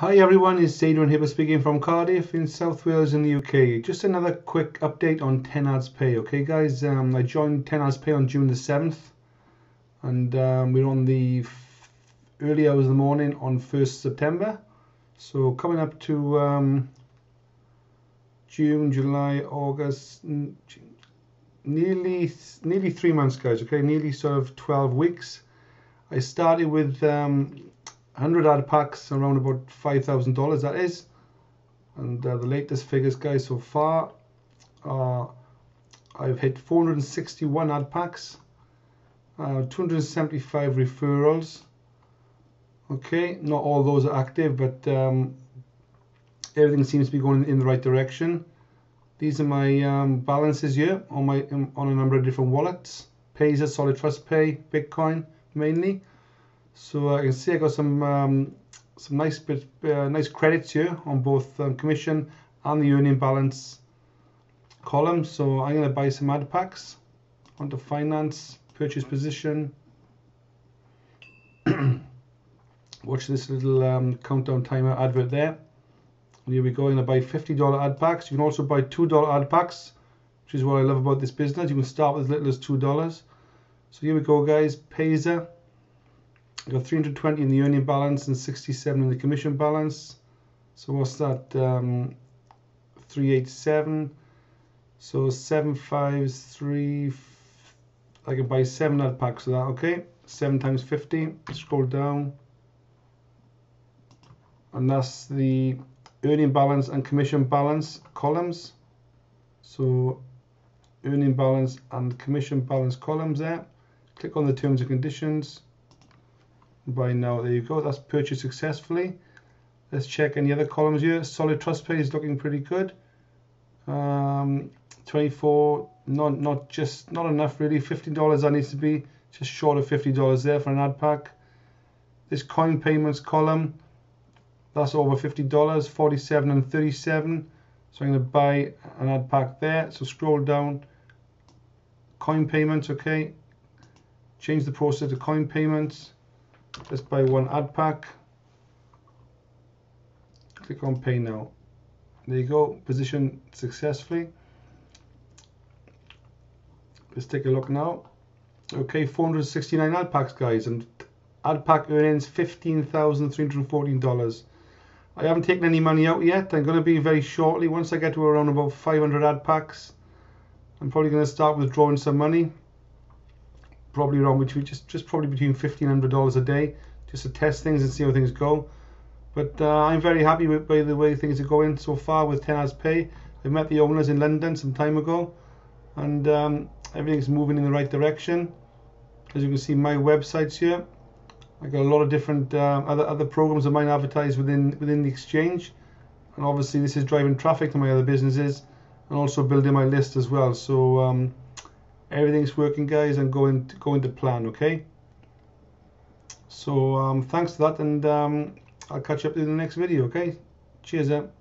Hi everyone, it's Adrian here speaking from Cardiff in South Wales in the UK. Just another quick update on 10 Ads Pay. Okay guys, um, I joined 10 Ads Pay on June the 7th and um, we're on the early hours of the morning on 1st September. So coming up to um, June, July, August, nearly nearly three months guys, okay, nearly sort of 12 weeks. I started with um, 100 ad packs around about $5,000 that is. And uh, the latest figures guys so far uh, I've hit 461 ad packs uh, 275 referrals. Okay not all those are active but um, everything seems to be going in the right direction. These are my um, balances here on my on a number of different wallets. Payzer, Solid Trust Pay, Bitcoin mainly so I can see I got some um, some nice bit, uh, nice credits here on both um, commission and the earning balance column. So I'm going to buy some ad packs onto finance, purchase position. Watch this little um, countdown timer advert there. And here we go. I'm going to buy $50 ad packs. You can also buy $2 ad packs, which is what I love about this business. You can start with as little as $2. So here we go, guys. Payzer I've got 320 in the earning balance and 67 in the commission balance. So what's that? Um, 387. So 753. I can buy seven ad packs of that. Okay, seven times 50. Scroll down, and that's the earning balance and commission balance columns. So earning balance and commission balance columns there. Click on the terms and conditions by now there you go that's purchased successfully. Let's check any other columns here. Solid trust pay is looking pretty good. Um, 24 not not just not enough really. $15 that needs to be just short of $50 there for an ad pack. This coin payments column that's over $50 47 and 37 so I'm going to buy an ad pack there. So scroll down. Coin payments okay. Change the process to coin payments just buy one ad pack. Click on pay now. There you go. Position successfully. Let's take a look now. Okay 469 ad packs guys and ad pack earnings $15,314 I haven't taken any money out yet. I'm going to be very shortly. Once I get to around about 500 ad packs I'm probably going to start withdrawing some money probably around between just just probably between fifteen hundred dollars a day just to test things and see how things go. But uh, I'm very happy with by the way things are going so far with 10 Ads Pay. I met the owners in London some time ago, and um, everything's moving in the right direction. As you can see, my website's here. I got a lot of different uh, other other programs of mine advertised within within the exchange, and obviously this is driving traffic to my other businesses, and also building my list as well. So. Um, everything's working guys and going to, going to plan okay? So um, thanks for that and um, I'll catch you up in the next video okay? Cheers out